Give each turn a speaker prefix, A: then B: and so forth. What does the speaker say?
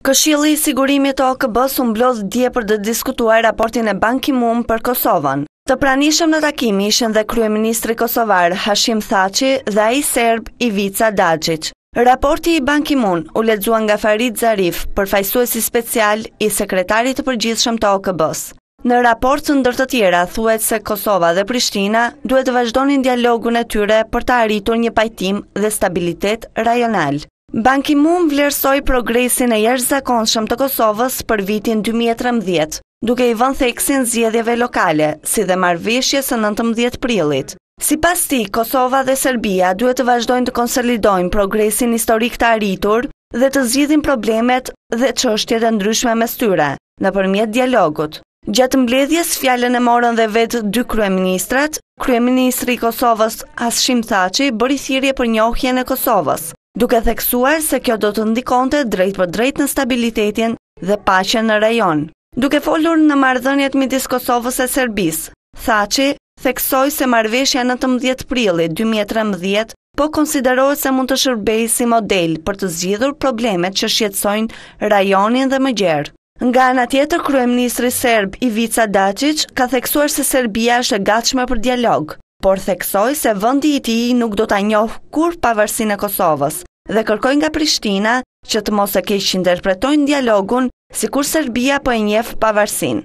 A: Këshilli i Sigurimit të OKB-së u mblodh dje për të diskutuar raportin e Ban Ki-moon për Kosovën. Të pranishëm në takim ishin dhe kryeministri kosovar Hashim Thaçi dhe ai serb Ivica Daçiq. Raporti i Ban Ki-moon u lexua nga Farid Zarif, përfaqësuesi special i Sekretarit të Përgjithshëm të OKB-së. Në raport ndër të tjera thuhet se Kosova dhe Prishtina duhet të vazhdonin dialogun e tyre për të arritur një pajtim dhe stabilitet rajonal. Ban Ki-moon vlerësoi progresin e jashtëzakonshëm të Kosovës për vitin dy mijë e trembëdhjetë, duke i vënë theksin zgjedhjeve lokale, si dhe marrëveshjes së nëntëmbëdhjetë prillit. Sipas tij, Kosova dhe Serbia duhet të vazhdojnë të konsolidojnë progresin historik të arritur dhe të zgjidhin problemet dhe çështjet e ndryshme mes tyre. nëpërmjet dialogut. Gjatë mbledhjes fjalën e morën dhe vetë dy kryeministrat, kryeministri i Kosovës, Hashim Thaçi, bëri thirrje për njohjen e Kosovës, duke theksuar se kjo do të ndikonte drejtpërdrejt në stabilitetin dhe paqen në rajon. Duke folur në marrëdhëniet midis Kosovës e Serbisë, Thaçi theksoi se marrëveshja e nëntëmbëdhjetë prilli dy mijë e trembëdhjetë Po konsiderohet se mund të shërbejë si model për të zgjidhur problemet që shqetësojnë rajonin dhe më gjerë. Nga ana tjetër, kryeministri serb Ivica Daçiç ka theksuar se Serbia është e gatshme për dialog, por theksoi se vendi i tij nuk do ta njohë kurrë pavarësinë e Kosovës dhe kërkoi nga Prishtina që të mos e keqinterpretojnë dialogun sikur Serbia po e njeh pavarësinë.